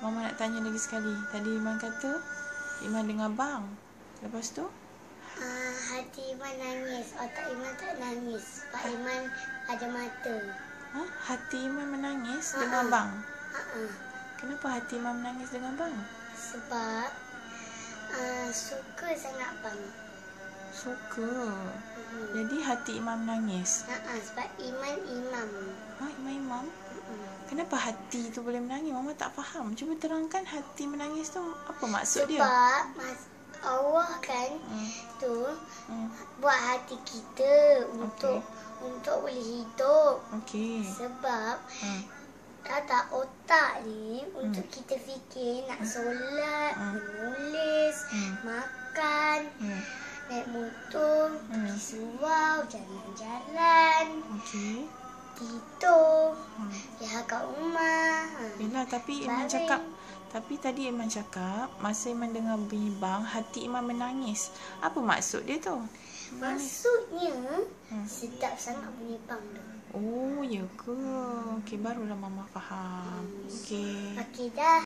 Mama nak tanya lagi sekali. Tadi Iman kata Iman dengar bang. Lepas tu? Uh, hati Iman nangis. Otak Iman tak nangis. Pak Iman ada mata. Ha? Hati Iman menangis Ha-ha. dengan bang. Uh-uh. Kenapa hati Iman menangis dengan bang? Sebab uh, suka sangat bang. Suka. Uh-huh. Jadi hati Iman menangis. Uh-uh. Sebab Iman imam. Ha, Imam Imam. Kenapa hati tu boleh menangis? Mama tak faham. Cuba terangkan hati menangis tu apa maksud dia? Sebab mas Allah kan Hmm. tu Hmm. buat hati kita untuk untuk boleh hidup. Okey. Sebab Hmm. kata otak ni untuk kita fikir nak solat, Hmm. menulis, Hmm. makan, Hmm. Naik motor, Hmm. pergi surau, jalan-jalan, Okey. tidur, Hmm. jaga kat rumah. Yelah tapi Iman cakap tapi tadi Iman cakap masa Iman dengar bunyi bang hati Iman menangis. Apa maksud dia tu? Maksudnya Hmm. sedap sangat bunyi bang tu. Oh, ya ke? Okey barulah mama faham. Okey. Okey dah.